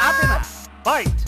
After. Fight.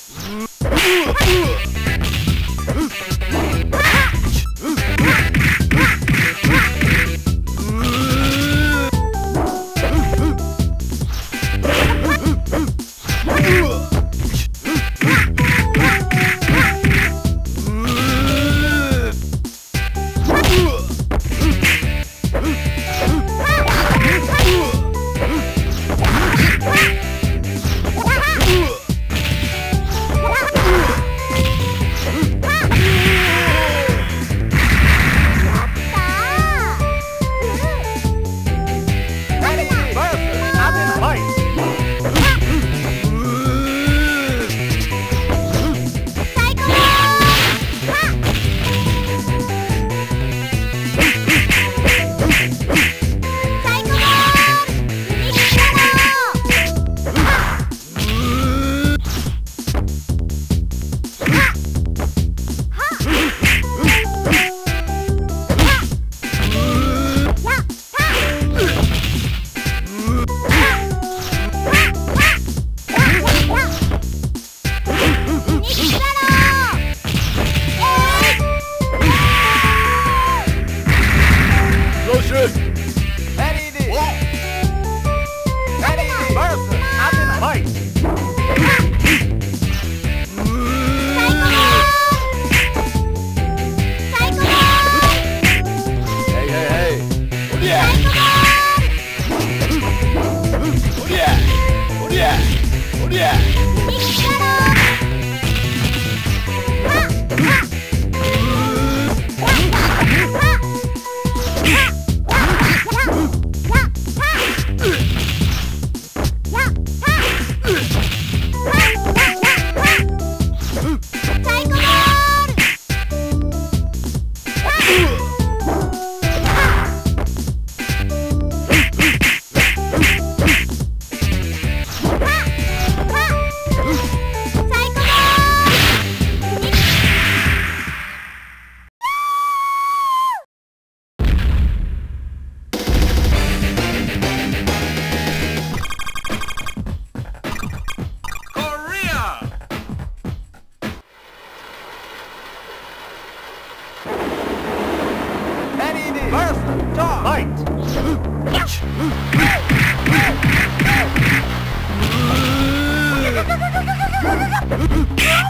Huh?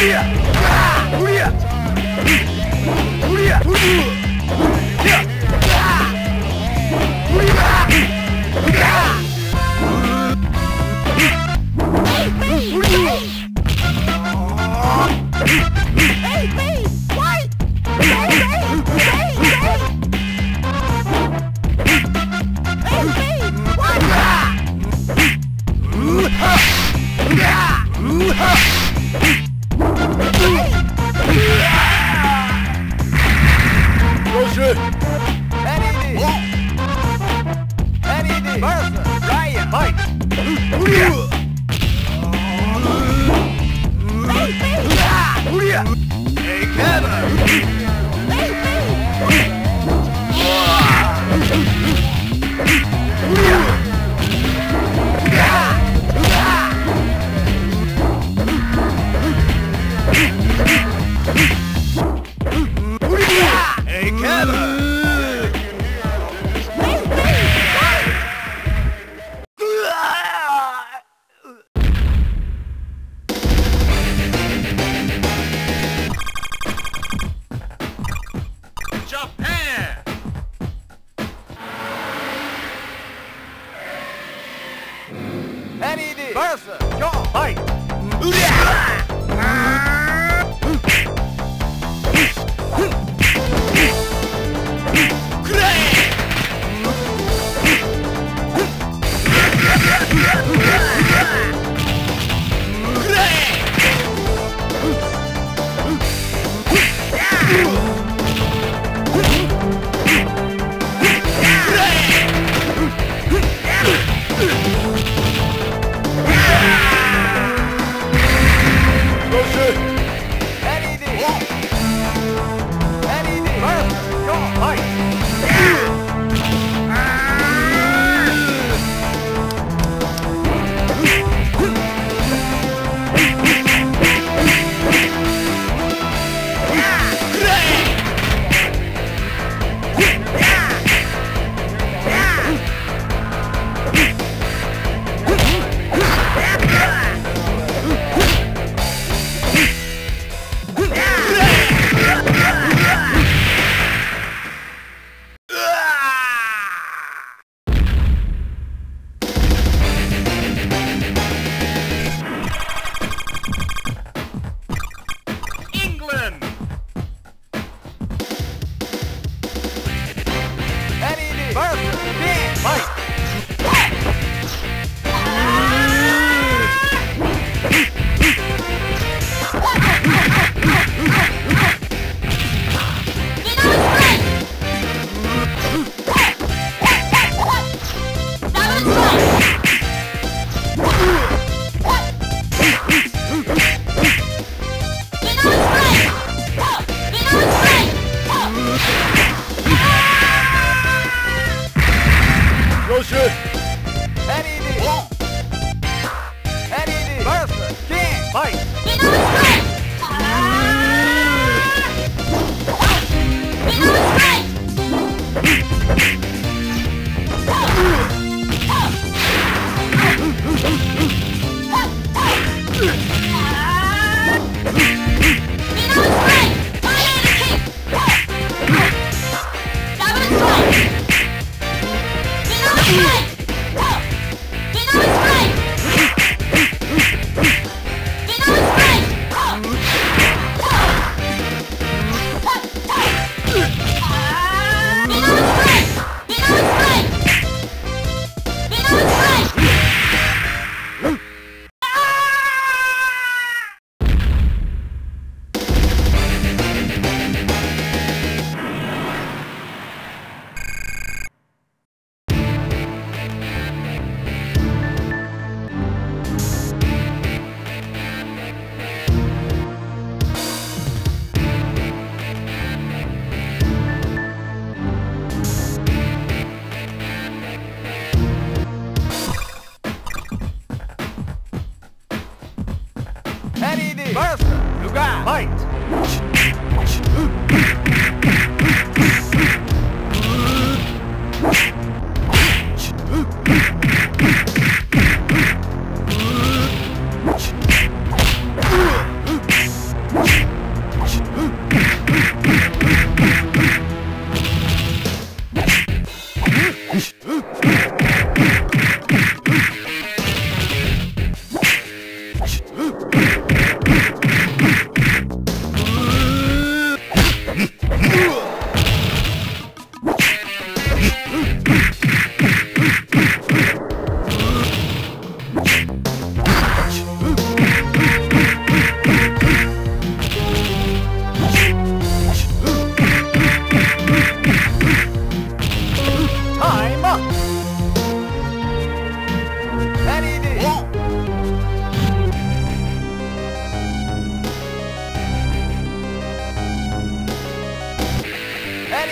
우리야! 우리야! 우리야! 우리야! Martha, Ryan, Mike. Come